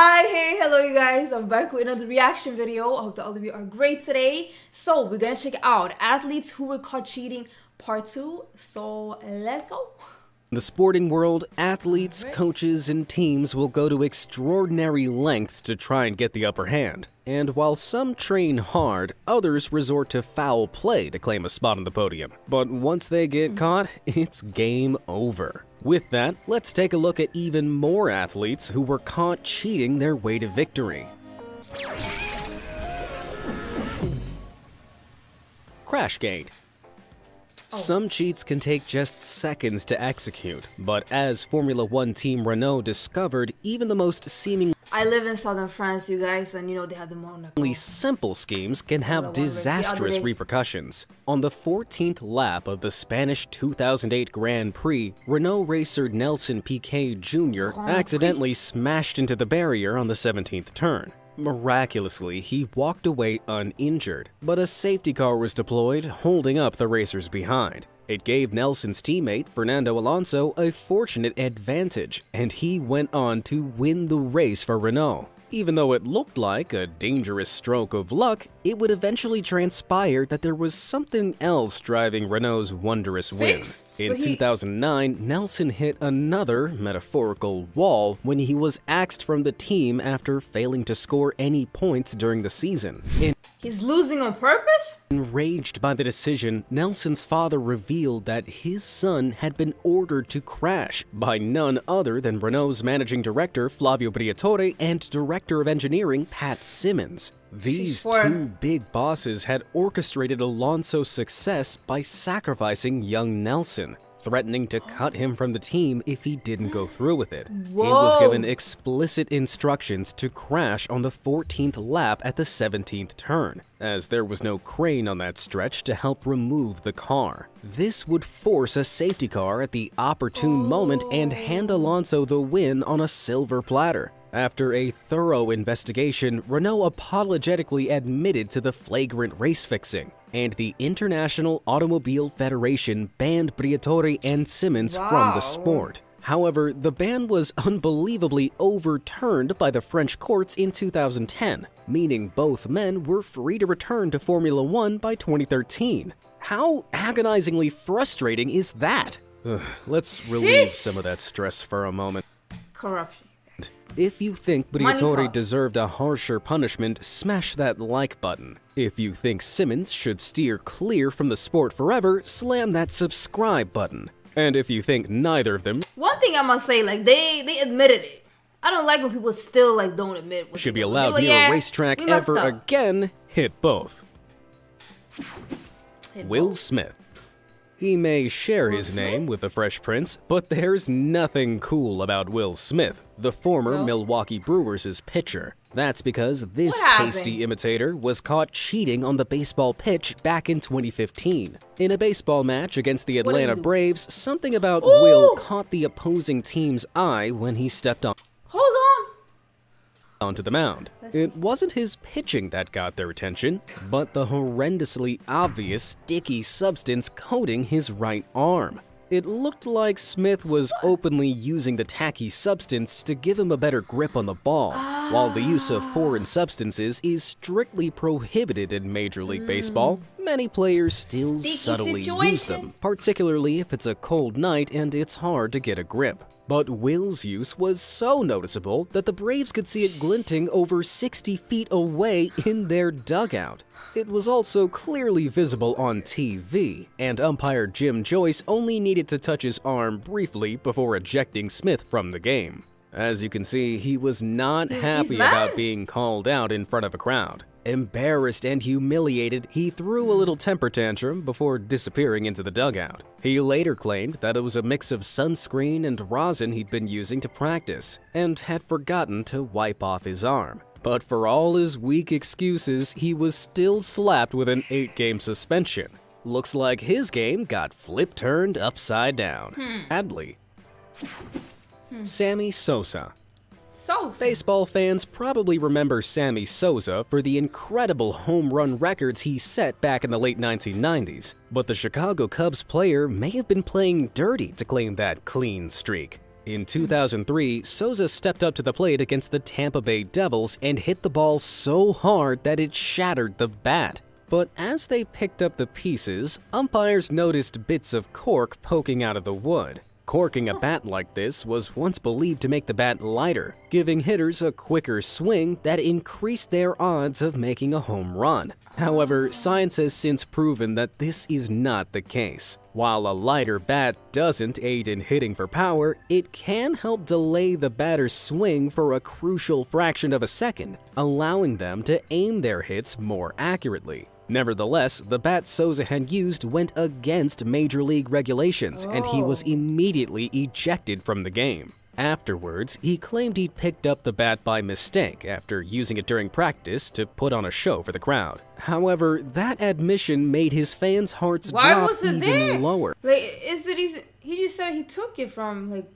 Hi, hey, hello you guys. I'm back with another reaction video. I hope that all of you are great today. So we're gonna check out athletes who were caught cheating part two. So let's go. In the sporting world, athletes, coaches, and teams will go to extraordinary lengths to try and get the upper hand. And while some train hard, others resort to foul play to claim a spot on the podium. But once they get hmm. caught, it's game over. With that, let's take a look at even more athletes who were caught cheating their way to victory. Crashgate. Oh. Some cheats can take just seconds to execute, but as Formula One team Renault discovered, even the most seemingly I live in southern France, you guys, and you know they have the Monaco. simple schemes can have one race the other disastrous repercussions. On the 14th lap of the Spanish 2008 Grand Prix, Renault racer Nelson Piquet Jr. Accidentally smashed into the barrier on the 17th turn. Miraculously, he walked away uninjured, but a safety car was deployed, holding up the racers behind. It gave Nelson's teammate, Fernando Alonso, a fortunate advantage, and he went on to win the race for Renault. Even though it looked like a dangerous stroke of luck, it would eventually transpire that there was something else driving Renault's wondrous win. Fixed? So In he- 2009, Nelson hit another metaphorical wall when he was axed from the team after failing to score any points during the season. He's losing on purpose? Enraged by the decision, Nelson's father revealed that his son had been ordered to crash by none other than Renault's managing director Flavio Briatore and director of engineering Pat Symonds. These two big bosses had orchestrated Alonso's success by sacrificing young Nelson, threatening to cut him from the team if he didn't go through with it. He was given explicit instructions to crash on the 14th lap at the 17th turn, as there was no crane on that stretch to help remove the car. This would force a safety car at the opportune moment and hand Alonso the win on a silver platter. After a thorough investigation, Renault apologetically admitted to the flagrant race fixing, and the International Automobile Federation banned Briatore and Symonds from the sport. However, the ban was unbelievably overturned by the French courts in 2010, meaning both men were free to return to Formula One by 2013. How agonizingly frustrating is that? Ugh, let's relieve Sheesh. some of that stress for a moment. Corruption. If you think Briatore deserved a harsher punishment, smash that like button. If you think Symonds should steer clear from the sport forever, slam that subscribe button. And if you think neither of them One thing I must say, like they they admitted it. I don't like when people still like don't admit what should be allowed They're near like, "Yeah, a racetrack ever up." again, hit both. Hit Will both. Smith. He may share his name with the Fresh Prince, but there's nothing cool about Will Smith, the former? Milwaukee Brewers' pitcher. That's because this pasty imitator was caught cheating on the baseball pitch back in 2015. In a baseball match against the What did he Atlanta? Braves, something about Ooh! Will caught the opposing team's eye when he stepped on Hold on. Onto the mound. It wasn't his pitching that got their attention, but the horrendously obvious sticky substance coating his right arm. It looked like Smith was openly using the tacky substance to give him a better grip on the ball, ah, while the use of foreign substances is strictly prohibited in Major League hmm. Baseball. Many players still Sticky subtly use them, particularly if it's a cold night and it's hard to get a grip. But Will's use was so noticeable that the Braves could see it glinting over 60 feet away in their dugout. It was also clearly visible on TV, and umpire Jim Joyce only needed to touch his arm briefly before ejecting Smith from the game. As you can see, he was not happy about being called out in front of a crowd. Embarrassed and humiliated, he threw a little temper tantrum before disappearing into the dugout. He later claimed that it was a mix of sunscreen and rosin he'd been using to practice, and had forgotten to wipe off his arm. But for all his weak excuses, he was still slapped with an 8-game suspension. Looks like his game got flip-turned upside down. Hmm. Adley. Hmm. Sammy Sosa. So Baseball fans probably remember Sammy Sosa for the incredible home run records he set back in the late 1990s, but the Chicago Cubs player may have been playing dirty to claim that clean streak. In hmm. 2003, Sosa stepped up to the plate against the Tampa Bay Devils and hit the ball so hard that it shattered the bat. But as they picked up the pieces, umpires noticed bits of cork poking out of the wood. Corking a bat like this was once believed to make the bat lighter, giving hitters a quicker swing that increased their odds of making a home run. However, science has since proven that this is not the case. While a lighter bat doesn't aid in hitting for power, it can help delay the batter's swing for a crucial fraction of a second, allowing them to aim their hits more accurately. Nevertheless, the bat Sosa had used went against Major League regulations, and he was Oh. immediately ejected from the game. Afterwards, he claimed he'd picked up the bat by mistake after using it during practice to put on a show for the crowd. However, that admission made his fans' hearts Why drop was it even there? lower. Like, is it easy? He just said he took it from like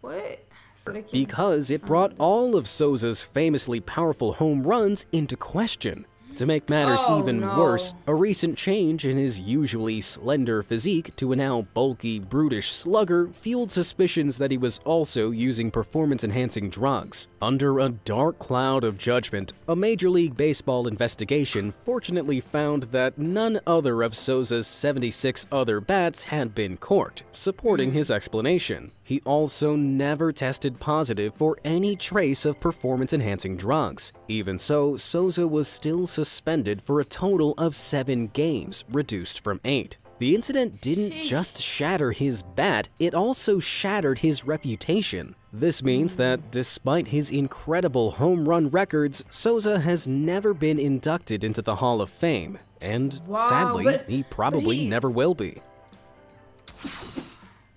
what? So Because it brought all of Sosa's famously powerful home runs into question. To make matters Oh, even no. worse, a recent change in his usually slender physique to a now bulky, brutish slugger fueled suspicions that he was also using performance enhancing drugs. Under a dark cloud of judgment, a Major League Baseball investigation fortunately found that none other of Sosa's 76 other bats had been corked, supporting hmm. his explanation. He also never tested positive for any trace of performance enhancing drugs. Even so, Souza was still suspended for a total of seven games, reduced from eight. The incident didn't just shatter his bat, it also shattered his reputation. This means that despite his incredible home run records, Sosa has never been inducted into the Hall of Fame. And Wow, sadly, but- he probably he- never will be.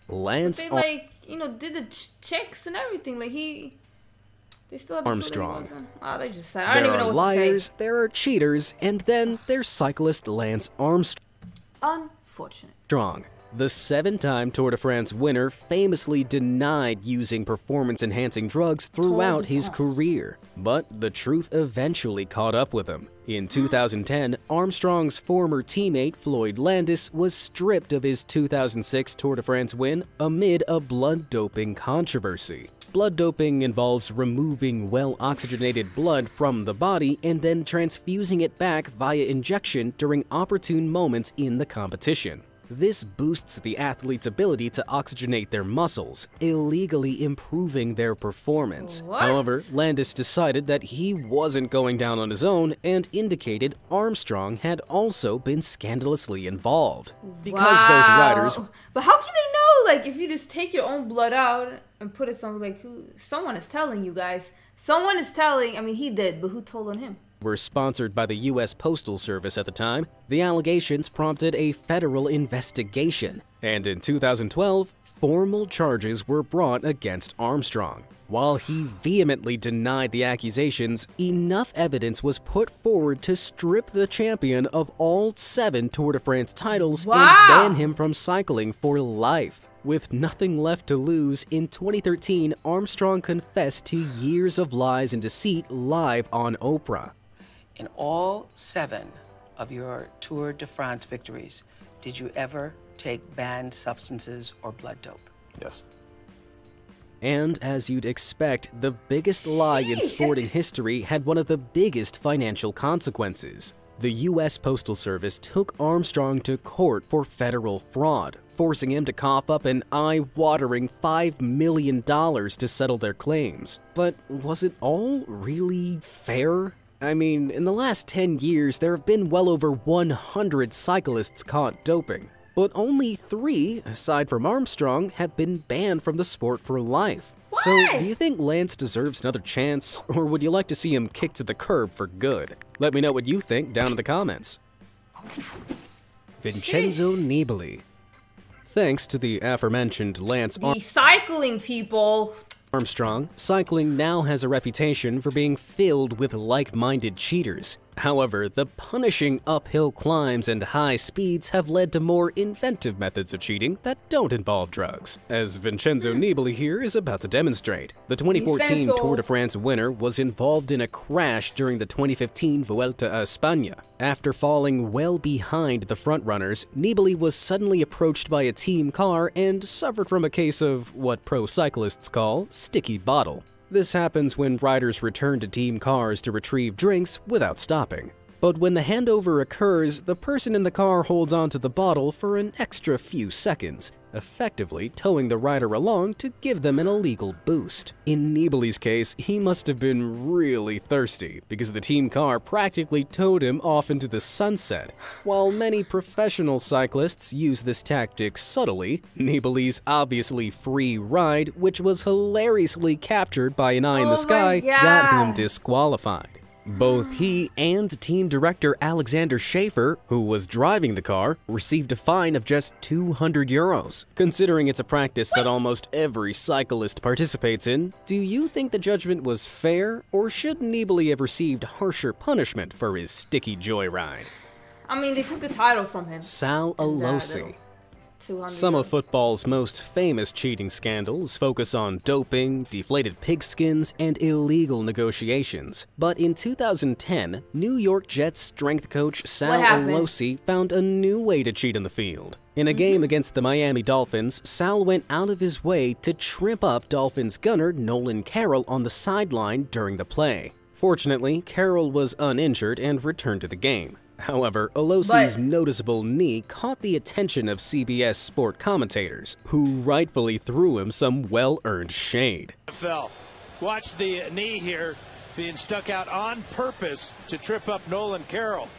Lance They like you know did the checks and everything. Like he, they still had to prove that he Armstrong. Oh, they just said I there don't even know are what liars, there are cheaters, and then there's cyclist Lance Armstrong. Unfortunate. Strong. The seven time Tour de France winner famously denied using performance enhancing drugs throughout his career, but the truth eventually caught up with him. In hmm. 2010, Armstrong's former teammate Floyd Landis was stripped of his 2006 Tour de France win amid a blood doping controversy. Blood doping involves removing well oxygenated blood from the body and then transfusing it back via injection during opportune moments in the competition. This boosts the athlete's ability to oxygenate their muscles, illegally improving their performance. What? However, Landis decided that he wasn't going down on his own and indicated Armstrong had also been scandalously involved. Because both Wow. riders But how can they know? Like, if you just take your own blood out and put it somewhere, like who? Someone is telling you guys. Someone is telling. I mean, he did, but who told on him? Were sponsored by the U.S. Postal Service at the time, the allegations prompted a federal investigation, and in 2012, formal charges were brought against Armstrong. While he vehemently denied the accusations, enough evidence was put forward to strip the champion of all seven Tour de France titles Wow. and ban him from cycling for life. With nothing left to lose, in 2013, Armstrong confessed to years of lies and deceit live on Oprah. In all seven of your Tour de France victories, did you ever take banned substances or blood dope? Yes. And as you'd expect, the biggest lie in sporting history had one of the biggest financial consequences. The U.S. Postal Service took Armstrong to court for federal fraud, forcing him to cough up an eye watering $5 million to settle their claims. But was it all really fair? I mean, in the last 10 years, there have been well over 100 cyclists caught doping. But only three, aside from Armstrong, have been banned from the sport for life. So, do you think Lance deserves another chance, or would you like to see him kicked to the curb for good? Let me know what you think down in the comments. Vincenzo Nibali. Thanks to the aforementioned Lance The cycling people. Armstrong, cycling now has a reputation for being filled with like minded cheaters. However, the punishing uphill climbs and high speeds have led to more inventive methods of cheating that don't involve drugs, as Vincenzo hmm. Nibali here is about to demonstrate. The 2014 Vincenzo. Tour de France winner was involved in a crash during the 2015 Vuelta a España. After falling well behind the frontrunners, Nibali was suddenly approached by a team car and suffered from a case of what pro cyclists call sticky bottle. This happens when riders return to team cars to retrieve drinks without stopping. But when the handover occurs, the person in the car holds onto the bottle for an extra few seconds, effectively towing the rider along to give them an illegal boost. In Nibali's case, he must have been really thirsty because the team car practically towed him off into the sunset. While many professional cyclists use this tactic subtly, Nibali's obviously free ride, which was hilariously captured by an eye in Oh the my sky, got him disqualified. Both he and team director Alexander Schaefer, who was driving the car, received a fine of just 200 euros. Considering it's a practice that almost every cyclist participates in, do you think the judgment was fair, or should Nibali have received harsher punishment for his sticky joyride? I mean, they took the title from him. Sal uh, Alosi. Little 200 Some of football's most famous cheating scandals focus on doping, deflated pigskins, and illegal negotiations. But in 2010, New York Jets strength coach Sal? Alosi found a new way to cheat in the field. In a mm-hmm. game against the Miami Dolphins, Sal went out of his way to trip up Dolphins gunner Nolan Carroll on the sideline during the play. Fortunately, Carroll was uninjured and returned to the game. However, Alosi's But- noticeable knee caught the attention of CBS sport commentators, who rightfully threw him some well earned shade. NFL. Watch the knee here being stuck out on purpose to trip up Nolan Carroll.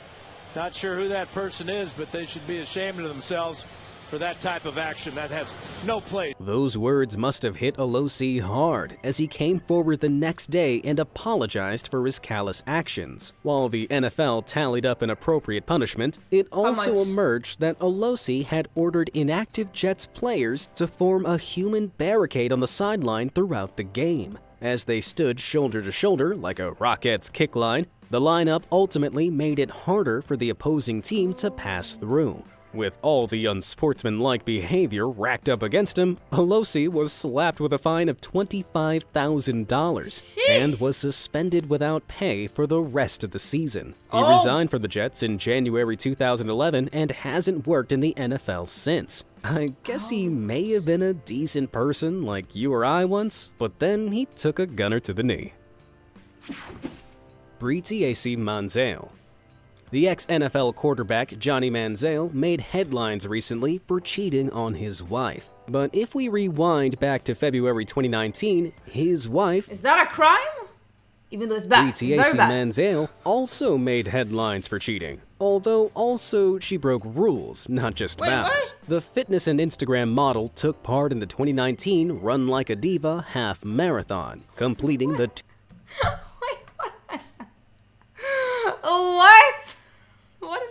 Not sure who that person is, but they should be ashamed of themselves for that type of action. That has no place. Those words must have hit Alosi hard as he came forward the next day and apologized for his callous actions. While the NFL tallied up an appropriate punishment, it also emerged that Alosi had ordered inactive Jets players to form a human barricade on the sideline throughout the game. As they stood shoulder to shoulder like a Rockettes kick line, the lineup ultimately made it harder for the opposing team to pass through. With all the unsportsmanlike behavior racked up against him, Alosi was slapped with a fine of $25,000 and was suspended without pay for the rest of the season. He Oh. resigned from the Jets in January 2011 and hasn't worked in the NFL since. I guess he oh. may have been a decent person like you or I once, but then he took a gunner to the knee. Bre Tiesi Manziel. The ex-NFL quarterback Johnny Manziel made headlines recently for cheating on his wife. But if we rewind back to February 2019, his wife, Is that a crime? Even though it's bad. It's very bad. Manziel, also made headlines for cheating. Although also she broke rules, not just Wait, vows. what? The fitness and Instagram model took part in the 2019 Run Like a Diva half marathon, completing the what? What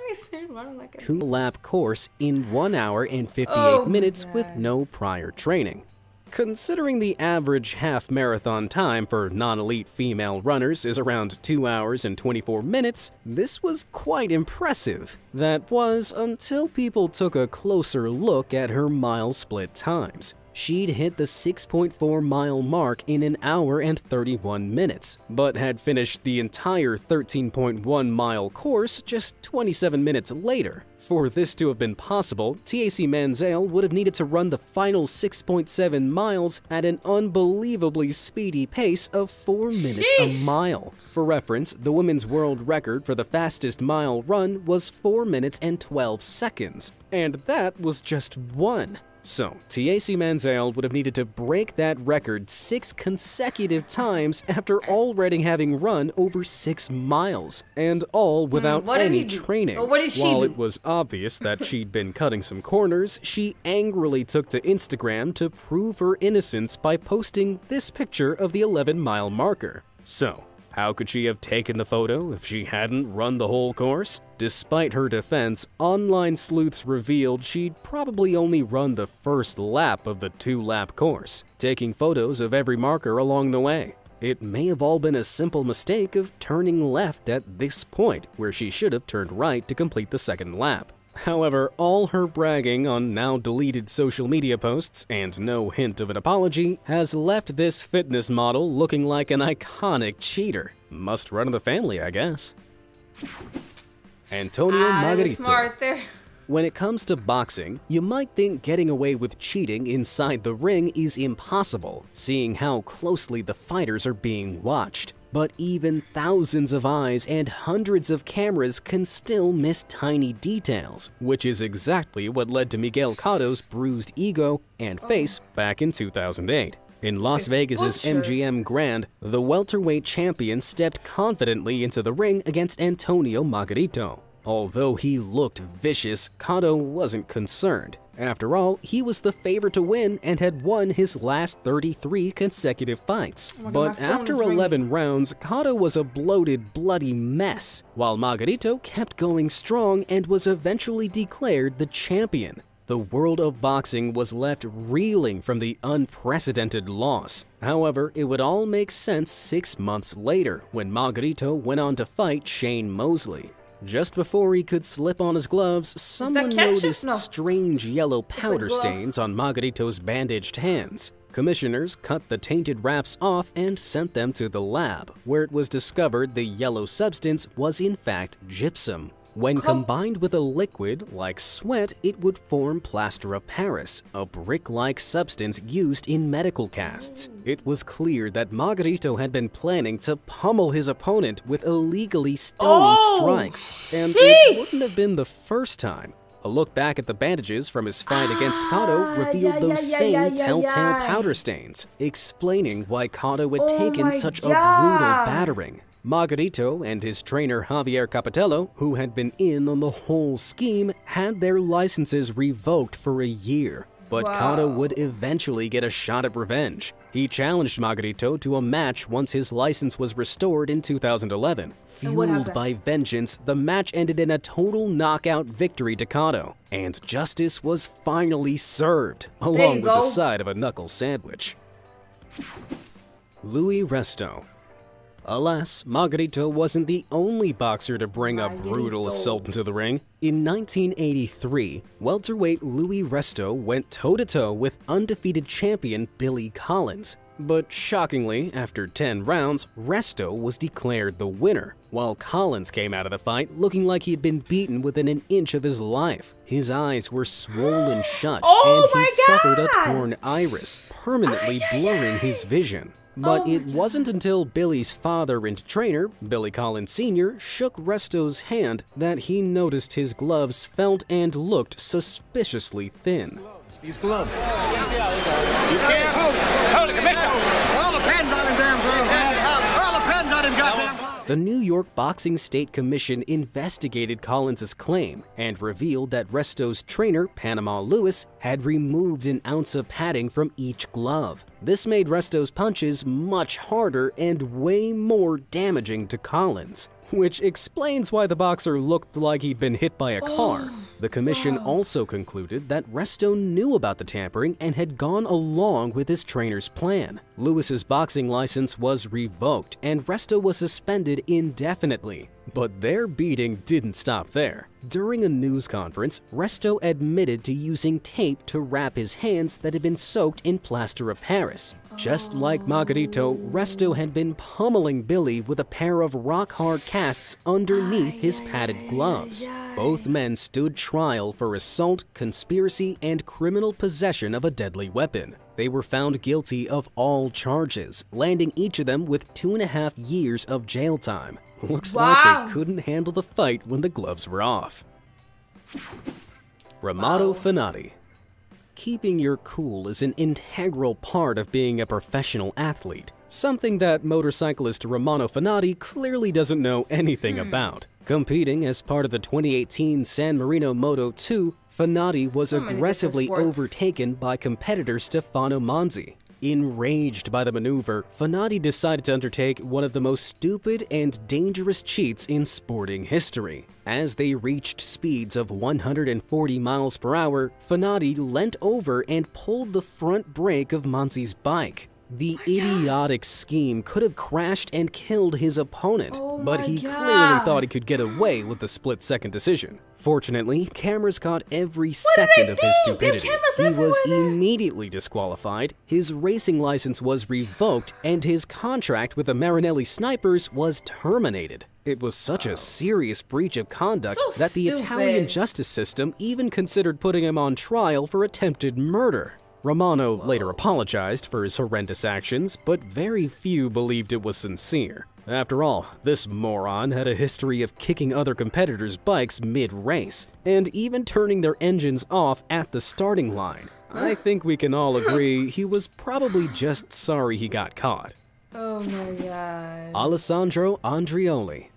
did? Running like a two lap course in 1 hour and 58 Oh minutes with no prior training. Considering the average half marathon time for non elite female runners is around 2 hours and 24 minutes, this was quite impressive. That was until people took a closer look at her mile split times. She'd hit the 6.4 mile mark in an hour and 31 minutes, but had finished the entire 13.1 mile course just 27 minutes later. For this to have been possible, Tiesi Manziel would have needed to run the final 6.7 miles at an unbelievably speedy pace of 4 minutes a mile. For reference, the women's world record for the fastest mile run was 4 minutes and 12 seconds, and that was just one. So, Tiesi Manziel would have needed to break that record six consecutive times after already having run over six miles, and all hmm, without what did any training. Or what did she While do? it was obvious that she'd been cutting some corners, she angrily took to Instagram to prove her innocence by posting this picture of the 11 mile marker. So, how could she have taken the photo if she hadn't run the whole course? Despite her defense, online sleuths revealed she'd probably only run the first lap of the two lap course, taking photos of every marker along the way. It may have all been a simple mistake of turning left at this point, where she should have turned right to complete the second lap. However, all her bragging on now deleted social media posts and no hint of an apology has left this fitness model looking like an iconic cheater. Must run in the family, I guess. Antonio Ah, Margarito. When it comes to boxing, you might think getting away with cheating inside the ring is impossible, seeing how closely the fighters are being watched. But even thousands of eyes and hundreds of cameras can still miss tiny details, which is exactly what led to Miguel Cotto's bruised ego and oh. face back in 2008. In Las Vegas's. MGM Grand, the welterweight champion stepped confidently into the ring against Antonio Margarito. Although he looked vicious, Cotto wasn't concerned. After all, he was the favorite to win and had won his last 33 consecutive fights. Oh God, but after is ringing. 11 rounds, Cotto was a bloated, bloody mess, while Margarito kept going strong and was eventually declared the champion. The world of boxing was left reeling from the unprecedented loss. However, it would all make sense six months later when Margarito went on to fight Shane Mosley. Just before he could slip on his gloves, someone noticed No. strange yellow powder stains on Margarito's bandaged hands. Commissioners cut the tainted wraps off and sent them to the lab, where it was discovered the yellow substance was in fact gypsum. When combined with a liquid like sweat, it would form plaster of Paris, a brick-like substance used in medical casts. It was clear that Margarito had been planning to pummel his opponent with illegally stony Oh, strikes, and sheesh. it wouldn't have been the first time. A look back at the bandages from his fight against Cotto Ah, revealed yeah, those yeah, same yeah, telltale powder stains, explaining why Cotto had Oh taken such a brutal battering. Margarito and his trainer Javier Capetillo, who had been in on the whole scheme, had their licenses revoked for a year. But Cotto would eventually get a shot at revenge. He challenged Margarito to a match once his license was restored in 2011. Fueled by vengeance, the match ended in a total knockout victory to Cotto, and justice was finally served, along with go. the side of a knuckle sandwich. Louis Resto. Alas, Margarito wasn't the only boxer to bring a brutal assault into the ring. In 1983, welterweight Louis Resto went toe-to-toe with undefeated champion Billy Collins. But shockingly, after 10 rounds, Resto was declared the winner, while Collins came out of the fight looking like he had been beaten within an inch of his life. His eyes were swollen shut, Oh and he'd suffered a torn iris, permanently blurring his vision. But Oh it wasn't until Billy's father and trainer, Billy Collins Sr., shook Resto's hand that he noticed his gloves felt and looked suspiciously thin. These gloves. You can't hold, hold it, Commissioner. All the pens on him, damn glove. All the pens on him, goddamn glove. The New York Boxing State Commission investigated Collins's claim and revealed that Resto's trainer, Panama Lewis, had removed an ounce of padding from each glove. This made Resto's punches much harder and way more damaging to Collins, which explains why the boxer looked like he'd been hit by a car. Oh. The commission also concluded that Resto knew about the tampering and had gone along with his trainer's plan. Lewis's boxing license was revoked and Resto was suspended indefinitely. But their beating didn't stop there. During a news conference, Resto admitted to using tape to wrap his hands that had been soaked in plaster of Paris. Just like Margarito, Resto had been pummeling Billy with a pair of rock hard casts underneath his padded gloves. Both men stood trial for assault, conspiracy, and criminal possession of a deadly weapon. They were found guilty of all charges, landing each of them with two and a half years of jail time. Looks like they couldn't handle the fight when the gloves were off. Romano Fanati. Keeping your cool is an integral part of being a professional athlete, something that motorcyclist Romano Fanati clearly doesn't know anything about. Competing as part of the 2018 San Marino Moto 2, Fanati was So aggressively overtaken by competitor Stefano Manzi. Enraged by the maneuver, Fanati decided to undertake one of the most stupid and dangerous cheats in sporting history. As they reached speeds of 140 miles per hour, Fanati leant over and pulled the front brake of Manzi's bike. The idiotic scheme could have crashed and killed his opponent, Oh but he God. clearly thought he could get away with the split second decision. Fortunately, cameras caught every did second of his think? Are stupidity. He was immediately disqualified, his racing license was revoked, and his contract with the Marinelli Snipers was terminated. It was such a serious breach of conduct So that the Italian justice system even considered putting him on trial for attempted murder. Romano later apologized for his horrendous actions, but very few believed it was sincere. After all, this moron had a history of kicking other competitors' bikes mid-race, and even turning their engines off at the starting line. I think we can all agree he was probably just sorry he got caught. Oh my god. Alessandro Andrioli.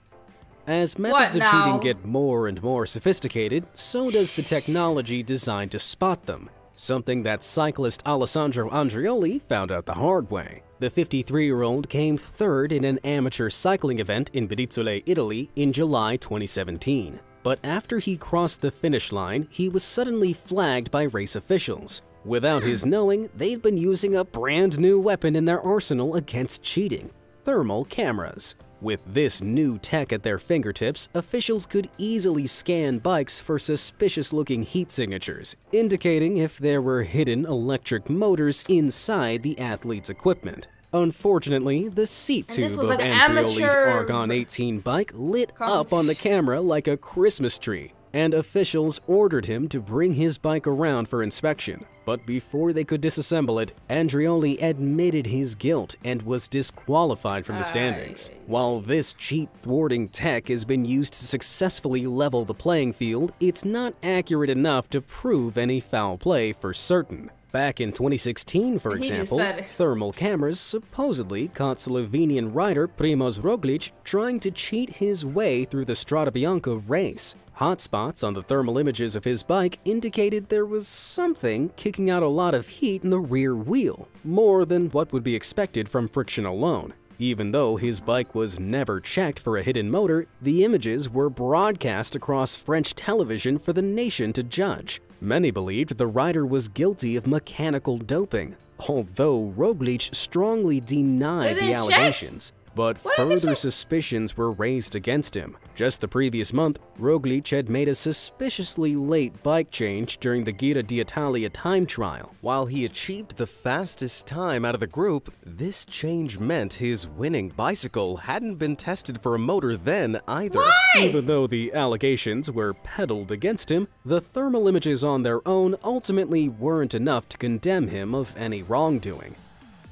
As methods of cheating get more and more sophisticated, so does the technology designed to spot them. Something that cyclist Alessandro Andrioli found out the hard way. The 53 year old came third in an amateur cycling event in Bedizzole, Italy in July 2017. But after he crossed the finish line, he was suddenly flagged by race officials. Without his knowing, they'd been using a brand new weapon in their arsenal against cheating thermal cameras. With this new tech at their fingertips, officials could easily scan bikes for suspicious looking heat signatures, indicating if there were hidden electric motors inside the athlete's equipment. Unfortunately, the seat tube of like Andrioli's amateur- Argon 18 bike lit up on the camera like a Christmas tree, and officials ordered him to bring his bike around for inspection. But before they could disassemble it, Andrioli admitted his guilt and was disqualified from the standings. While this cheap thwarting tech has been used to successfully level the playing field, it's not accurate enough to prove any foul play for certain. Back in 2016, for example, thermal cameras supposedly caught Slovenian rider Primoz Roglic trying to cheat his way through the Strada Bianca race. Hotspots on the thermal images of his bike indicated there was something kicking out a lot of heat in the rear wheel, more than what would be expected from friction alone. Even though his bike was never checked for a hidden motor, the images were broadcast across French television for the nation to judge. Many believed the rider was guilty of mechanical doping, although Roglic strongly denied the didn't check? But Why further suspicions were raised against him. Just the previous month, Roglic had made a suspiciously late bike change during the Giro d'Italia time trial. While he achieved the fastest time out of the group, this change meant his winning bicycle hadn't been tested for a motor then either. Even though the allegations were peddled against him, the thermal images on their own ultimately weren't enough to condemn him of any wrongdoing.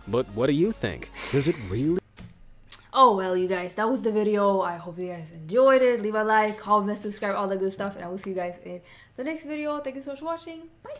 But what do you think? Does it really? Oh well, you guys, that was the video. I hope you guys enjoyed it. Leave a like, comment, subscribe, all that good stuff, and I will see you guys in the next video. Thank you so much for watching. Bye.